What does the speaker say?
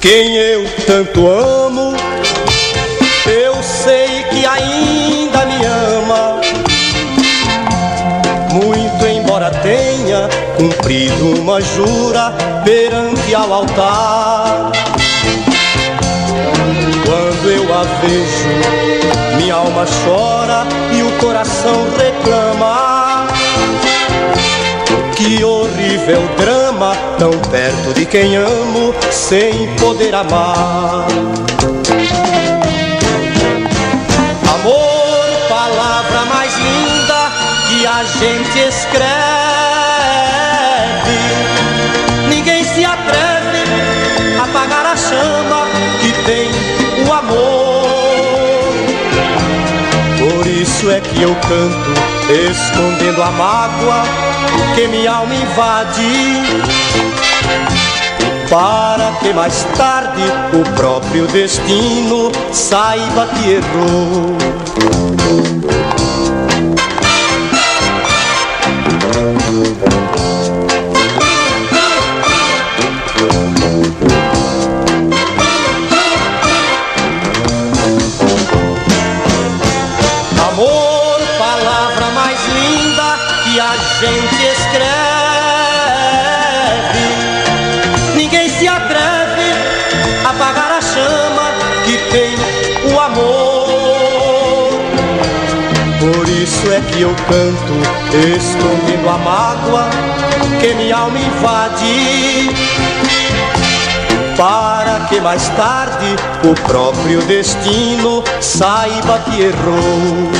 Quem eu tanto amo, eu sei que ainda me ama. Muito embora tenha cumprido uma jura perante ao altar. Vejo, minha alma chora e o coração reclama. Que horrível drama, tão perto de quem amo, sem poder amar. Amor, palavra mais linda que a gente escreve. Ninguém se atreve a apagar a chama isso é que eu canto, escondendo a mágoa que minha alma invade. Para que mais tarde o próprio destino saiba que errou. Que a gente escreve. Ninguém se atreve a apagar a chama que tem o amor. Por isso é que eu canto, escondendo a mágoa que minha alma invade. Para que mais tarde o próprio destino saiba que errou.